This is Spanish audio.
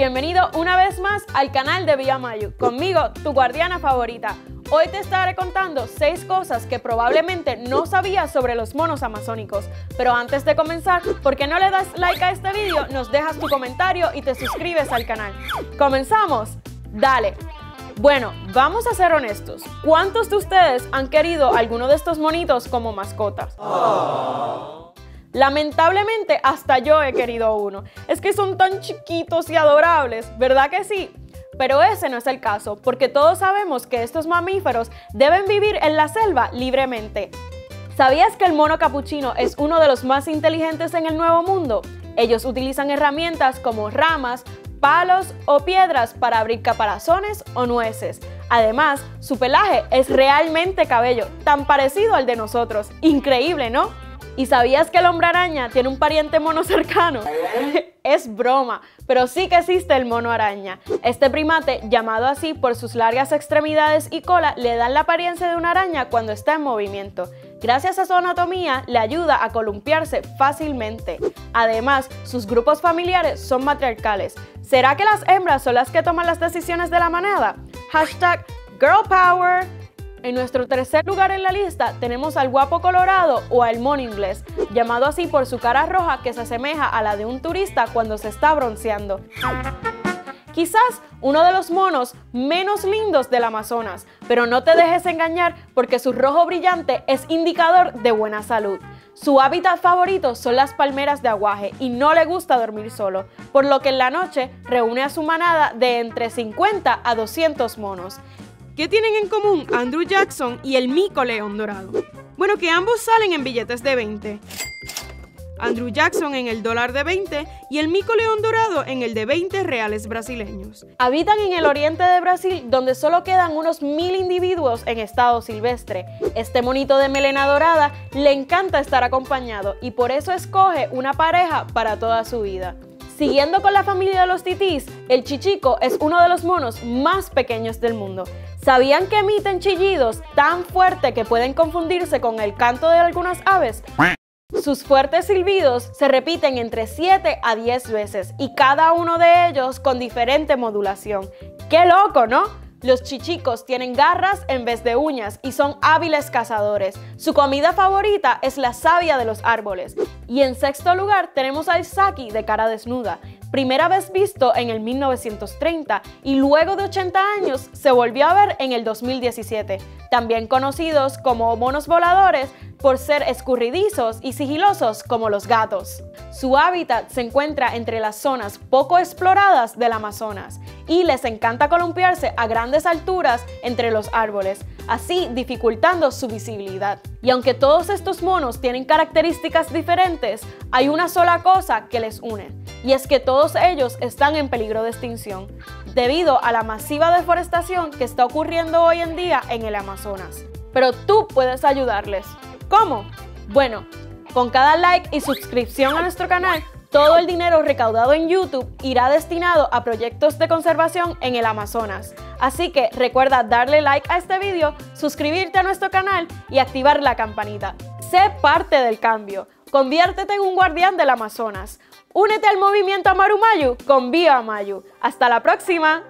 bienvenido una vez más al canal de Vía Mayu, conmigo, tu guardiana favorita. Hoy te estaré contando 6 cosas que probablemente no sabías sobre los monos amazónicos. Pero antes de comenzar, ¿por qué no le das like a este vídeo, nos dejas tu comentario y te suscribes al canal? ¿Comenzamos? Dale. Bueno, vamos a ser honestos. ¿Cuántos de ustedes han querido alguno de estos monitos como mascotas? Lamentablemente, hasta yo he querido uno. Es que son tan chiquitos y adorables, ¿verdad que sí? Pero ese no es el caso, porque todos sabemos que estos mamíferos deben vivir en la selva libremente. ¿Sabías que el mono capuchino es uno de los más inteligentes en el Nuevo Mundo? Ellos utilizan herramientas como ramas, palos o piedras para abrir caparazones o nueces. Además, su pelaje es realmente cabello, tan parecido al de nosotros. Increíble, ¿no? ¿Y sabías que el hombre araña tiene un pariente mono cercano? es broma, pero sí que existe el mono araña. Este primate, llamado así por sus largas extremidades y cola, le dan la apariencia de una araña cuando está en movimiento. Gracias a su anatomía, le ayuda a columpiarse fácilmente. Además, sus grupos familiares son matriarcales. ¿Será que las hembras son las que toman las decisiones de la manada? Hashtag Girl. En nuestro tercer lugar en la lista tenemos al guapo colorado o al mono inglés, llamado así por su cara roja que se asemeja a la de un turista cuando se está bronceando. Quizás uno de los monos menos lindos del Amazonas, pero no te dejes engañar porque su rojo brillante es indicador de buena salud. Su hábitat favorito son las palmeras de aguaje y no le gusta dormir solo, por lo que en la noche reúne a su manada de entre 50 a 200 monos. ¿Qué tienen en común Andrew Jackson y el mico león dorado? Bueno, que ambos salen en billetes de 20. Andrew Jackson en el dólar de 20 y el mico león dorado en el de 20 reales brasileños. Habitan en el oriente de Brasil donde solo quedan unos mil individuos en estado silvestre. Este monito de melena dorada le encanta estar acompañado y por eso escoge una pareja para toda su vida. Siguiendo con la familia de los titís, el chichico es uno de los monos más pequeños del mundo. ¿Sabían que emiten chillidos tan fuerte que pueden confundirse con el canto de algunas aves? Sus fuertes silbidos se repiten entre 7 a 10 veces y cada uno de ellos con diferente modulación. ¡Qué loco, ¿no? Los chichicos tienen garras en vez de uñas y son hábiles cazadores. Su comida favorita es la savia de los árboles. Y en sexto lugar tenemos al Saki de cara desnuda. Primera vez visto en el 1930 y luego de 80 años se volvió a ver en el 2017. También conocidos como monos voladores, por ser escurridizos y sigilosos como los gatos. Su hábitat se encuentra entre las zonas poco exploradas del Amazonas y les encanta columpiarse a grandes alturas entre los árboles, así dificultando su visibilidad. Y aunque todos estos monos tienen características diferentes, hay una sola cosa que les une, y es que todos ellos están en peligro de extinción, debido a la masiva deforestación que está ocurriendo hoy en día en el Amazonas. Pero tú puedes ayudarles. ¿Cómo? Bueno, con cada like y suscripción a nuestro canal, todo el dinero recaudado en YouTube irá destinado a proyectos de conservación en el Amazonas. Así que recuerda darle like a este video, suscribirte a nuestro canal y activar la campanita. Sé parte del cambio. Conviértete en un guardián del Amazonas. Únete al movimiento Amarumayu con Vía Mayu. Hasta la próxima.